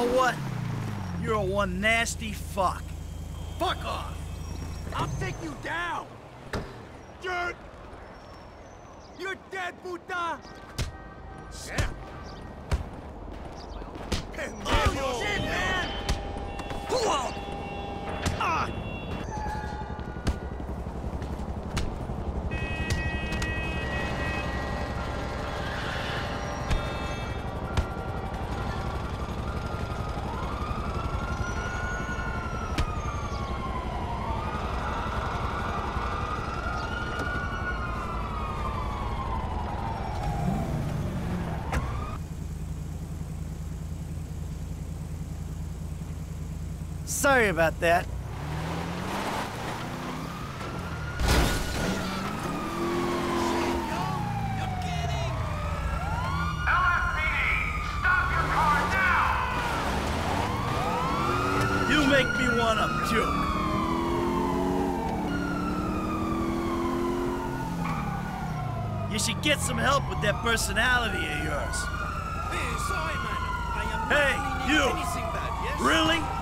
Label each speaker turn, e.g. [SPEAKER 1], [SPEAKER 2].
[SPEAKER 1] what? You're a one nasty fuck.
[SPEAKER 2] Fuck off! I'll take you down! Dirt! You're dead, puta! Yeah.
[SPEAKER 1] Sorry about that. You make me wanna puke. You should get some help with that personality of yours.
[SPEAKER 2] Hey, Simon! I am
[SPEAKER 1] Hey,
[SPEAKER 2] not
[SPEAKER 1] you.
[SPEAKER 2] anything bad, yes?
[SPEAKER 1] Really?